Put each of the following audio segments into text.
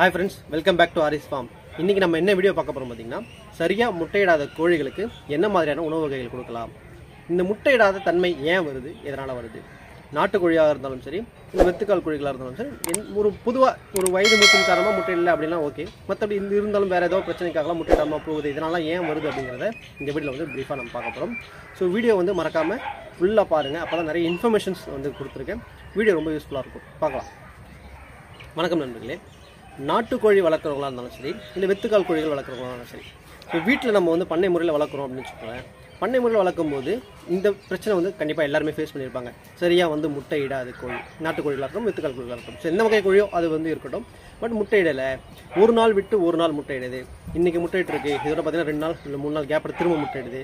Hi friends welcome back to Aries farm இன்றைக்கி நம்ம என்ன வீடியோ பார்க்க போகிறோம் பார்த்தீங்கன்னா சரியாக முட்டையிடாத கோழிகளுக்கு என்ன மாதிரியான உணவு வகைகள் கொடுக்கலாம்? இந்த முட்டையிடாத தன்மை ஏன் வருது? எதனால் வருது? நாட்டுக்கோழியாக இருந்தாலும் சரி இல்லை வெத்துக்கால் கோழிகளாக இருந்தாலும் சரி என் ஒரு பொதுவாக ஒரு வயது மூத்தின் காரணமாக முட்டையிடலை அப்படின்னா ஓகே மற்றபடி இந்த இருந்தாலும் வேறு ஏதோ பிரச்சனைக்காகலாம் முட்டையிடாமல் போகுது. இதனால ஏன் வருது அப்படிங்கிறத இந்த வீடியோவில் வந்து ப்ரீஃபாக நம்ம பார்க்க போகிறோம் ஸோ வீடியோ வந்து மறக்காமல் ஃபுல்லாக பாருங்கள் அப்போ நிறைய இன்ஃபர்மேஷன்ஸ் வந்து கொடுத்துருக்கேன். வீடியோ ரொம்ப யூஸ்ஃபுல்லாக இருக்கும். பார்க்கலாம். வணக்கம் நண்பர்களே. நாட்டுக்கோழி வளர்க்குறவங்களா இருந்தாலும் சரி இல்லை வெத்துக்கால் கோழிகள் வளர்க்குறவங்களா இருந்தாலும் சரி இப்போ வீட்டில் நம்ம வந்து பண்ணை முறையில் வளர்க்குறோம் அப்படின்னு வச்சுக்கோங்களேன் பண்ணை முறையில் வளர்க்கும் போது இந்த பிரச்சனை வந்து கண்டிப்பாக எல்லாருமே ஃபேஸ் பண்ணியிருப்பாங்க. சரியாக வந்து முட்டை இடாது கோழி நாட்டுக்கோழிகளாக இருக்கட்டும் வெத்துக்கால் கோழிகளாக இருக்கட்டும் ஸோ எந்த வகை கோழியோ அது வந்து இருக்கட்டும். பட் முட்டை இடலை ஒரு நாள் விட்டு ஒரு நாள் முட்டை இடுது இன்றைக்கி முட்டை இட்டுருக்கு இதோட பார்த்தீங்கன்னா ரெண்டு நாள் இல்லை மூணு நாள் கேப்பில் திரும்ப முட்டை இடுது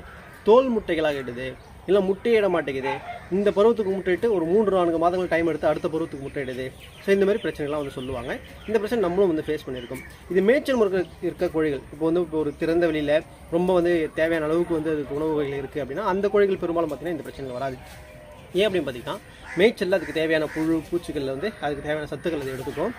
தோல் முட்டைகளாக இடுது. இல்லை முட்டையிட மாட்டேங்குது. இந்த பருவத்துக்கு முட்டையிட்டு ஒரு மூன்று நான்கு மாதங்கள் டைம் எடுத்து அடுத்த பருவத்துக்கு முட்டையிடுது. ஸோ இந்த மாதிரி பிரச்சனைகள்லாம் வந்து சொல்லுவாங்க. இந்த பிரச்சனை நம்மளும் வந்து ஃபேஸ் பண்ணியிருக்கோம். இது மேய்ச்சல் முறை இருக்க கோழிகள் இப்போ வந்து இப்போ ஒரு திறந்த வெளியில் ரொம்ப வந்து தேவையான அளவுக்கு வந்து அதுக்கு உணவு வகைகள் இருக்குது அப்படின்னா அந்த கோழிகள் பெரும்பாலும் பார்த்தீங்கன்னா இந்த பிரச்சனை வராது. ஏன் அப்படின்னு பார்த்தீங்கன்னா மேய்ச்சலில் அதுக்கு தேவையான புழு பூச்சிகளில் வந்து அதுக்கு தேவையான சத்துக்கள் அதை எடுத்துக்கும்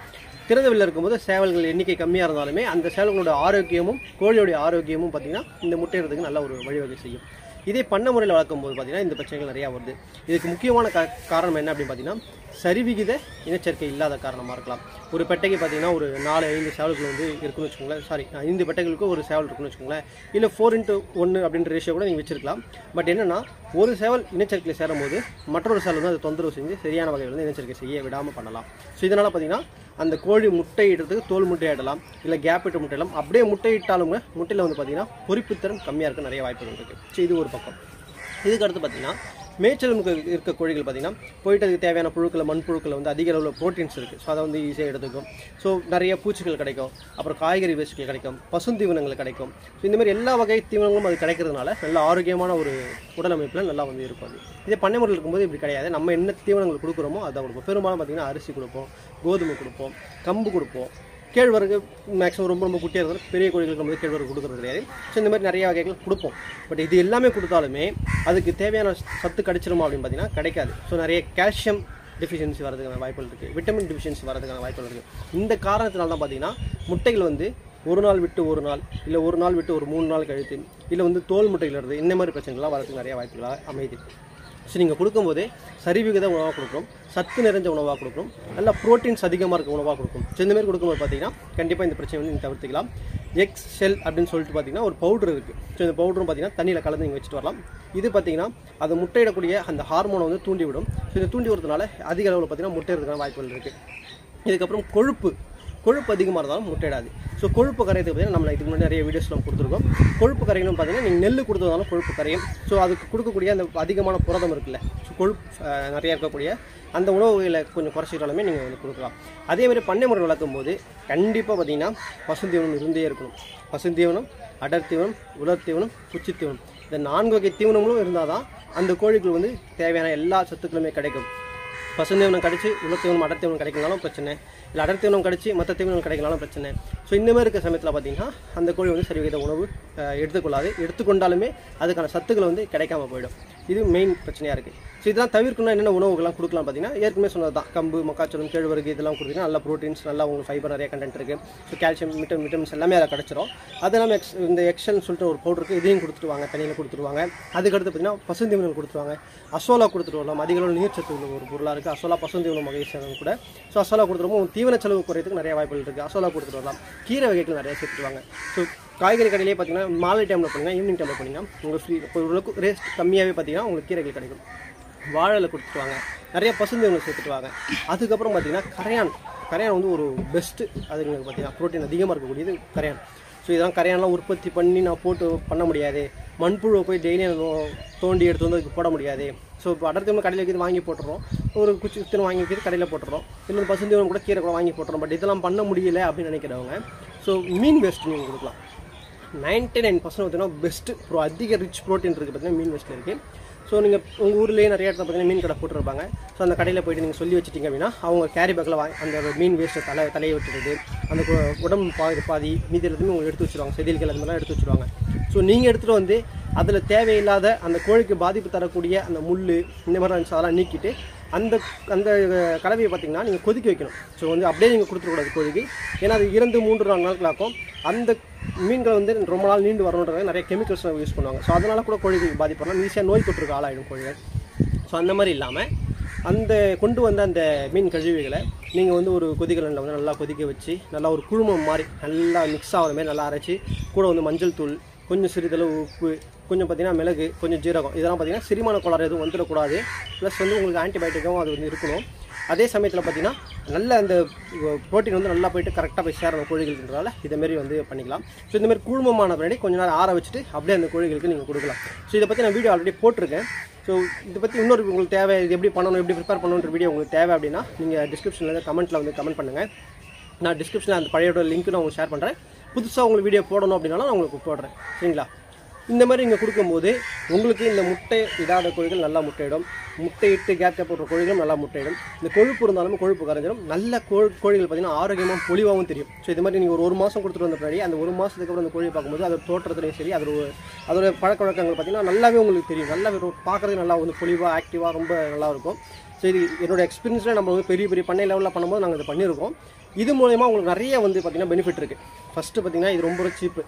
திறந்த வெளியில் இருக்கும்போது சேவல்கள் எண்ணிக்கை கம்மியாக இருந்தாலுமே அந்த சேவல்களோட ஆரோக்கியமும் கோழியோடைய ஆரோக்கியமும் பார்த்தீங்கன்னா இந்த முட்டையிறதுக்கு நல்ல ஒரு வழிவகை செய்யும். இதே பண்ண முறையில் வளர்க்கும் போது பார்த்தீங்கன்னா இந்த பிரச்சனைகள் நிறையா வருது. இதுக்கு முக்கியமான கா காரணம் என்ன அப்படின்னு பார்த்தீங்கன்னா சரிவிகித இனச்சேர்க்கை இல்லாத காரணமாக இருக்கலாம். ஒரு பெட்டைக்கு பார்த்தீங்கன்னா ஒரு நாலு ஐந்து சேவல்கள் வந்து இருக்குன்னு வச்சுக்கோங்களேன். சாரி ஐந்து பெட்டைகளுக்கு ஒரு சேவல் இருக்குன்னு வச்சுக்கோங்களேன். இல்லை ஃபோர் இன்ட்டு ஒன்று அப்படின்ற ரேஷியோ கூட நீங்கள் வச்சிருக்கலாம். பட் என்னென்னா ஒரு சேவல் இனச்சேர்க்கையில் சேரும்போது மற்றொரு சேவல் வந்து அதை தொந்தரவு செஞ்சு சரியான வகையில் வந்து இனச்சேர்க்கை செய்ய விடாமல் பண்ணலாம். ஸோ இதனால் பார்த்தீங்கன்னா அந்த கோழி முட்டையிடுறதுக்கு தோல் முட்டையிடலாம் இல்லை கேப் இட்டு முட்டையிடலாம். அப்படியே முட்டையிட்டாலும் முட்டையில் வந்து பார்த்தீங்கன்னா பொறிப்புத்திறன் கம்மியாக இருக்க நிறைய வாய்ப்புகள் இருக்குது ஸோ இது ஒரு பக்கம். இதுக்கு அடுத்து பார்த்தீங்கன்னா மேய்ச்சல் இருக்க கோழிகள் பார்த்திங்கன்னா போயிட்டு அதுக்கு தேவையான புழுக்களை மண் புழுக்கள் வந்து அதிக அளவில் ப்ரோட்டீன்ஸ் இருக்குது ஸோ அதை வந்து ஈஸியாக எடுத்துக்கும். ஸோ நிறைய பூச்சிகள் கிடைக்கும். அப்புறம் காய்கறி வேஸ்ட்டுகள் கிடைக்கும். பசுந்தீவனங்கள் கிடைக்கும். ஸோ இந்த மாதிரி எல்லா வகை தீவனங்களும் அது கிடைக்கிறதுனால நல்ல ஆரோக்கியமான ஒரு உடலமைப்பில் நல்லா வந்து இருக்கும் அது. இதே பண்ணை முறையில் இருக்கும்போது இப்படி கிடையாது. நம்ம என்ன தீவனங்கள் கொடுக்குறோமோ அதை கொடுப்போம். பெரும்பாலும் பார்த்திங்கன்னா அரிசி கொடுப்போம் கோதுமை கொடுப்போம் கம்பு கொடுப்போம். கேழ்வரகு மேக்ஸிமம் ரொம்ப ரொம்ப குட்டியாக இருக்கிறது பெரிய கோழிகளுக்கு நம்ம வந்து கேழ்வரகு கொடுக்குறது கிடையாது. ஸோ இந்த மாதிரி நிறைய வகைகள் கொடுப்போம். பட் இது எல்லாமே கொடுத்தாலுமே அதுக்கு தேவையான சத்து கிடைச்சிருமா அப்படின்னு பார்த்தீங்கன்னா கிடைக்காது. ஸோ நிறைய கால்சியம் டெஃபிஷியன்சி வரதுக்கான வாய்ப்புகள் இருக்குது விட்டமின் டெஃபிஷியன்சி வரதுக்கான வாய்ப்புகள் இருக்குது இந்த காரணத்தினால தான் பார்த்தீங்கன்னா முட்டைகள் வந்து ஒரு நாள் விட்டு ஒரு நாள் இல்லை ஒரு நாள் விட்டு ஒரு மூணு நாள் கழித்து இல்லை வந்து தோல் முட்டைகள் வருது இந்த மாதிரி பிரச்சனைகள்லாம் வரதுக்கு நிறைய வாய்ப்புகளாக அமையுது ஸோ நீங்கள் கொடுக்கும்போதே சரிவிகித உணவாக கொடுக்கணும். சத்து நிறைஞ்ச உணவாக கொடுக்கணும். நல்லா ப்ரோட்டீன்ஸ் அதிகமாக இருக்க உணவாக கொடுக்கும் ஸோ இந்தமாரி கொடுக்கும்போது பார்த்தீங்கன்னா கண்டிப்பாக இந்த பிரச்சனை வந்து நீங்கள் தவிர்த்துக்கலாம். எக்ஸ் ஷெல் அப்படின்னு சொல்லிட்டு பார்த்தீங்கன்னா ஒரு பவுடர் இருக்குது ஸோ இந்த பவுடரும் பார்த்தீங்கன்னா தண்ணியில் கலந்து நீங்கள் வச்சுட்டு வரலாம். இது பார்த்தீங்கன்னா அது முட்டையிடக்கூடிய அந்த ஹார்மோனை வந்து தூண்டி விடும் ஸோ இந்த தூண்டி விடுறதுனால அதிக அளவில் பார்த்தீங்கன்னா முட்டையிறதுக்கான வாய்ப்புகள் இருக்குது இதுக்கப்புறம் கொழுப்பு. கொழுப்பு அதிகமாக இருந்தாலும் முட்டையிடாது. ஸோ கொழுப்பு கரையத்துக்கு பார்த்தீங்கன்னா நம்ம இதுக்கு முன்னாடி நிறைய வீடியோஸ் நம்ம கொடுத்துருக்கோம். கொழுப்பு கரையணும் பார்த்தீங்கன்னா நீங்கள் நெல் கொடுத்ததாலும் கொழுப்பு கரையும். ஸோ அதுக்கு கொடுக்கக்கூடிய அந்த அதிகமான புரதம் இருக்குல்ல ஸோ கொழுப்பு நிறையா இருக்கக்கூடிய அந்த உணவு வகைகளை கொஞ்சம் குறைச்சிட்டாலுமே நீங்கள் வந்து கொடுக்கலாம். அதே மாதிரி பண்ணை முறை வளர்க்கும் போது கண்டிப்பாக பார்த்தீங்கன்னா பசுந்தீவனம் இருந்தே இருக்கணும். பசுந்தீவனம் அடர் தீவனம் உலர் தீவனம் குச்சி தீவனம். இந்த நான்கு வகை தீவனங்களும் இருந்தால் தான் அந்த கோழிக்கு வந்து தேவையான எல்லா சத்துக்களுமே கிடைக்கும். பசுந்தீவனம் கடிச்சு உலத்தீவனம் அடர்த்தீவனம் கிடைக்கலனாலும் பிரச்சனை. இல்லை அடர்த்தீவனம் கிடச்சி மற்ற தீவனம் கிடைக்கலனாலும் பிரச்சனை. ஸோ இந்த மாதிரி இருக்க சமயத்தில் பார்த்தீங்கன்னா அந்த கோழி வந்து சரிவிகித உணவு எடுத்துக்கொள்ளாது. எடுத்துக்கொண்டாலுமே அதுக்கான சத்துக்கள் வந்து கிடைக்காம போயிடும். இது மெயின் பிரச்சனையாக இருக்குது ஸோ இதெல்லாம் தவிர்க்கணும்னா என்னென்ன உணவுகள்லாம் கொடுக்கலாம் பார்த்தீங்கன்னா ஏற்கனவே சொன்னது தான் கம்பு மக்காச்சோளம் கேழ்வரகு இதெல்லாம் கொடுத்தீங்கன்னா நல்லா ப்ரோட்டீன்ஸ் நல்லா உங்களுக்கு ஃபைபர் நிறைய கண்டென்ட் இருக்குது ஸோ கால்சியம் விட்டமின் விட்டமின்ஸ் எல்லாமே அதில் கிடச்சிரும். அது இல்லாமல் எக்ஸ் இந்த எக்ஷன் சொல்லிட்டு ஒரு பவுடருக்கு இதையும் கொடுத்துருவாங்க தனியில் கொடுத்துருவாங்க. அதுக்கடுத்து பார்த்தீங்கன்னா பசுந்தீவனம் கொடுத்துருவாங்க. அசோலா கொடுத்துட்டு வரலாம். அதிக அளவு சத்து உள்ள ஒரு பொருளாக இருக்குது அசோலா பசுந்தீவனம் வகை சேர்ந்தது கூட. ஸோ அசோலா கொடுத்துருவோம் தீவன செலவு குறையிறதுக்கு நிறைய வாய்ப்புகள் இருக்குது அசோலா கொடுத்துட்டு வரலாம். கீரை வகைகள் நிறைய சேர்த்துருவாங்க ஸோ காய்கறி கடையிலே பார்த்தீங்கன்னா மாலை டைமில் போனீங்கன்னா ஈவினிங் டைமில் போனீங்கன்னா உங்களுக்கு ஃப்ரீ ஓரளவுக்கு ரேஸ்ட் கம்மியாகவே பார்த்தீங்கன்னா உங்களுக்கு கீரைகள் கிடைக்கும். வாழையில் கொடுத்துட்டு வாங்க. நிறைய பசுந்தீவனம் சேர்த்துட்டு வாங்க. அதுக்கப்புறம் பார்த்தீங்கன்னா கரையான். கரையான் வந்து ஒரு பெஸ்ட்டு அதுங்களுக்கு பார்த்தீங்கன்னா ப்ரோட்டீன் அதிகமாக இருக்கக்கூடியது கரையான். ஸோ இதெல்லாம் கரையான்லாம் உற்பத்தி பண்ணி நான் போட்டு பண்ண முடியாது. மண்புழுவை போய் டெய்லியும் தோண்டி எடுத்து வந்து அதுக்கு போட முடியாது. ஸோ இப்போ அடர்த்தி கடையில் வைக்கிறது வாங்கி போட்டுறோம். ஒரு குச்சி வித்தனை வாங்கி வைக்கிறது கடையில் போட்டுறோம். இல்லை பசுந்தீவனம் கூட கீரை கூட வாங்கி போட்டுறோம். பட் இதெல்லாம் பண்ண முடியல அப்படின்னு நினைக்கிறவங்க ஸோ மீன் வேஸ்ட் நீங்கள் கொடுக்கலாம். நைன்டி நைன் பர்சன்ட் பார்த்தீங்கன்னா பெஸ்ட்டு ப்ரோ அதிக ரிச் ப்ரோட்டீன் இருக்குது பார்த்தீங்கன்னா மீன் வேஸ்ட்டில் இருக்குது ஸோ நீங்கள் உங்கள் ஊர்லேயே நிறைய இடத்துல பார்த்தீங்கன்னா மீன் கடை போட்டுருப்பாங்க. ஸோ அந்த கடையில் போயிட்டு நீங்கள் சொல்லி வச்சிட்டிங்க அப்படின்னா அவங்க கேரி பேக்கில் அந்த மீன் வேஸ்ட்டை தலை தலையை விட்டுறது அந்த உடம்பு பாதி பாதி மீதி எல்லாத்தையுமே உங்களுக்கு எடுத்து வச்சுருவாங்க. செதில்கள் அது மாதிரிலாம் எடுத்து வச்சுருவாங்க. ஸோ நீங்கள் எடுத்துகிட்டு வந்து அதில் தேவையில்லாத அந்த கோழிக்கு பாதிப்பு தரக்கூடிய அந்த முள் இந்த மாதிரி இருந்துச்சு அதெல்லாம் நீக்கிட்டு அந்த அந்த கலவையை பார்த்தீங்கன்னா நீங்கள் கொதிக்க வைக்கணும். ஸோ வந்து அப்படியே நீங்கள் கொடுத்துடக்கூடாது கோழிக்கு ஏன்னா அது இரண்டு மூன்று நாலு நாட்கள் ஆக்கும் அந்த மீன்கள் வந்து ரொம்ப நாள் நீண்டு வரணுன்றது நிறைய கெமிக்கல்ஸ் யூஸ் பண்ணுவாங்க. ஸோ அதனால கூட கோழிக்கு பாதிப்படலாம் ஈஸியாக நோய் தொற்றுக்கு ஆளாயிடும் கோழிகள். ஸோ அந்த மாதிரி இல்லாமல் அந்த கொண்டு வந்த அந்த மீன் கழிவுகளை நீங்கள் வந்து ஒரு கொதிகலனில் வந்து நல்லா கொதிக்க வச்சு நல்லா ஒரு குழுமம் மாதிரி நல்லா மிக்ஸ் ஆகிற மாதிரி நல்லா அரைச்சி கூட வந்து மஞ்சள் தூள் கொஞ்சம் சிறிதளவு உப்பு கொஞ்சம் பார்த்தீங்கன்னா மிளகு கொஞ்சம் ஜீரகம் இதெல்லாம் பார்த்தீங்கன்னா செரிமான கோளாறு எதுவும் வந்துடக்கூடாது. ப்ளஸ் வந்து உங்களுக்கு ஆன்டிபயோட்டிக்கும் அது வந்து இருக்கணும். அதே சமயத்தில் பார்த்தீங்கன்னா நல்ல அந்த ப்ரோட்டீன் வந்து நல்லா போயிட்டு கரெக்டாக போய் சேரணும் கோழிகளுக்குன்றதால இதேமாரி வந்து பண்ணிக்கலாம். ஸோ இந்தமாரி குழுமமான பின்னாடி கொஞ்ச நேரம் ஆற வச்சுட்டு அப்படியே அந்த கோழிகளுக்கு நீங்கள் கொடுக்கலாம். ஸோ இதை பற்றி நான் வீடியோ ஆல்ரெடி போட்டிருக்கேன். ஸோ இதை பற்றி இன்னொரு உங்களுக்கு தேவை இது எப்படி பண்ணணும் எப்படி ப்ரிப்பேர் பண்ணணுன்ற வீடியோ உங்களுக்கு தேவை அப்படின்னா நீங்கள் டிஸ்கிரிப்ஷனில் கமெண்ட்டில் வந்து கமெண்ட் பண்ணுங்கள் நான் டிஸ்கிரிப்ஷனில் அந்த பழையோட லிங்க் நான் உங்களுக்கு ஷேர் பண்ணுறேன் புதுசாக உங்களுக்கு வீடியோ போடணும் அப்படின்னாலும் நான் உங்களுக்கு போடுறேன். சரிங்களா? இந்த மாதிரி நீங்கள் கொடுக்கும்போது உங்களுக்கு இந்த முட்டை இடாத கோழிகள் நல்லா முட்டையிடும். முட்டையிட்டு கேப் கேப் போடுற கோழிகளும் நல்லா முட்டையிடும். இந்த கொழுப்பு இருந்தாலும் கொழுப்பு கரைஞ்சிடும் நல்ல கோ கோழிகள் பார்த்தீங்கன்னா ஆரோக்கியமாக பொலிவாகவும் தெரியும். ஸோ இது மாதிரி நீங்கள் ஒரு ஒரு மாதம் கொடுத்துட்டு வந்த பின்னாடி அந்த ஒரு மாதத்துக்கு அப்புறம் அந்த கோழியை பார்க்கும்போது அதோட தோற்றத்துலையும் சரி அதோட அதோட பழக்க வழக்கங்கள் பார்த்தீங்கன்னா நல்லாவே உங்களுக்கு தெரியும். நல்லாவே பார்க்குறதுக்கு நல்லா வந்து பொலிவாக ஆக்டிவாக ரொம்ப நல்லா இருக்கும். ஸோ இது என்னோட எக்ஸ்பீரியன்ஸில் நம்ம வந்து பெரிய பெரிய பண்ணை லெவலில் பண்ணும்போது நாங்கள் இதை பண்ணியிருக்கோம். இது மூலயமா உங்களுக்கு நிறைய வந்து பார்த்திங்கன்னா பெனிஃபிட் இருக்குது ஃபஸ்ட்டு பார்த்தீங்கன்னா இது ரொம்ப சீப்பு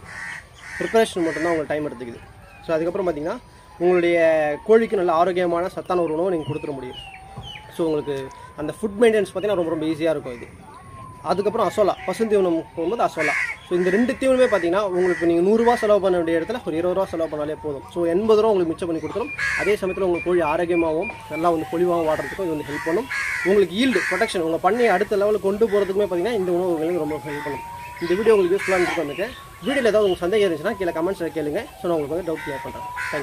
ப்ரிப்பரேஷன் மட்டும்தான் உங்களுக்கு டைம் எடுத்துக்குது. ஸோ அதுக்கப்புறம் பார்த்திங்கன்னா உங்களுடைய கோழிக்கு நல்ல ஆரோக்கியமான சத்தான ஒரு உணவை நீங்கள் கொடுத்துட முடியும். ஸோ உங்களுக்கு அந்த ஃபுட் மெயின்டெனன்ஸ் பார்த்தீங்கன்னா ரொம்ப ரொம்ப ஈஸியாக இருக்கும் இது. அதுக்கப்புறம் அசோலா பசுந்தீவனம் போகும்போது அசோலா. ஸோ இந்த ரெண்டு தீவனமே பார்த்தீங்கன்னா உங்களுக்கு நீங்கள் நூறுரூவா செலவு பண்ண வேண்டிய இடத்துல ஒரு இருபது ரூபா செலவு பண்ணாலே போதும். ஸோ எண்பது ரூபா உங்களுக்கு மிச்சம் பண்ணி கொடுத்துரும். அதே சமயத்தில் உங்கள் கோழி ஆரோக்கியமாகவும் நல்லா வந்து பொலிவாகவும் வாடுறதுக்கும் இது வந்து ஹெல்ப் பண்ணும். உங்களுக்கு ஈல்டு ப்ரொடக்ஷன் உங்கள் பண்ணி அடுத்த லெவலுக்கு கொண்டு போகிறதுக்குமே பார்த்தீங்கன்னா இந்த உணவு உங்களுக்கு ரொம்ப ஹெல்ப் பண்ணும். இந்த வீடியோ உங்களுக்கு யூஸ்ஃபுல்லாக இருக்கு வந்துட்டு வீடியோவில் ஏதாவது உங்களுக்கு சந்தேகம் இருந்துச்சுன்னா கீழே கமெண்ட்ஸில் கேளுங்க. ஸோ நான் உங்களுக்கு வந்து டவுட் கிளியர் பண்ணுறேன் தேங்க்யூ